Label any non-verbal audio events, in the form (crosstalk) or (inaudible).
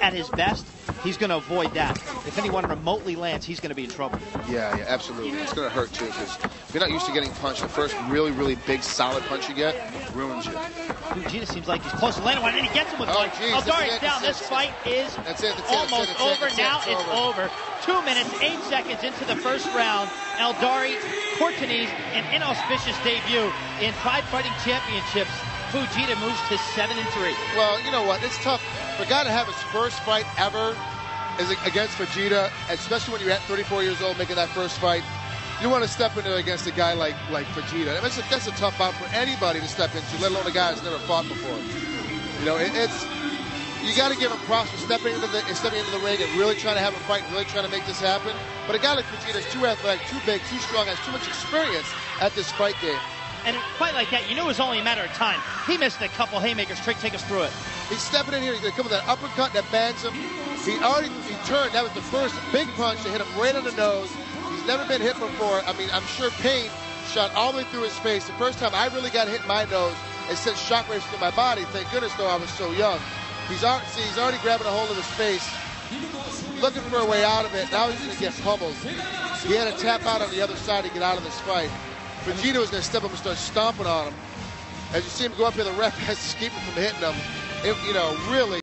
at his best, he's going to avoid that. If anyone remotely lands, he's going to be in trouble. Yeah, yeah, absolutely. It's going to hurt too because if you're not used to getting punched, the first really, really big, solid punch you get ruins you. Fujita seems like he's close to landing one, and he gets him with Oh, one. geez, oh, this is down. this This is it. fight is That's it, that's it, it, almost that's it, over. it, now it's it's over. over. Two minutes, eight seconds into the first round. Eldari Kurtanidze, an inauspicious debut in Pride Fighting Championships. Fujita moves to seven and three. Well, you know what? It's tough for a guy to have his first fight ever is against Fujita, especially when you're at 34 years old making that first fight. You want to step into against a guy like like Fujita. That's a, that's a tough bout for anybody to step into, let alone a guy who's never fought before. You know, it, it's you got to give him props for stepping into the stepping into the ring and really trying to have a fight, really trying to make this happen. But a guy like Fujita is too athletic, too big, too strong, has too much experience at this fight game. And a fight like that, you knew it was only a matter of time. He missed a couple haymakers. Trigg, take us through it. He's stepping in here. He's going to come with that uppercut that bangs him. He already he turned. That was the first big punch to hit him right on the nose. He's never been hit before. I mean, I'm sure pain shot all the way through his face. The first time I really got hit in my nose, it sent shockwaves through my body. Thank goodness, though, I was so young. He's already, see, he's already grabbing a hold of his face, looking for a way out of it. Now he's going to get pummeled. He had to tap out on the other side to get out of this fight. Was going to step up and start stomping on him. As you see him go up here, the ref (laughs) has to keep him from hitting him. It, you know, really.